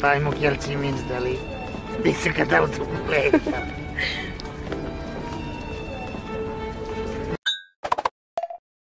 pa ajmo kjelci min zdali. Bi se kada u tu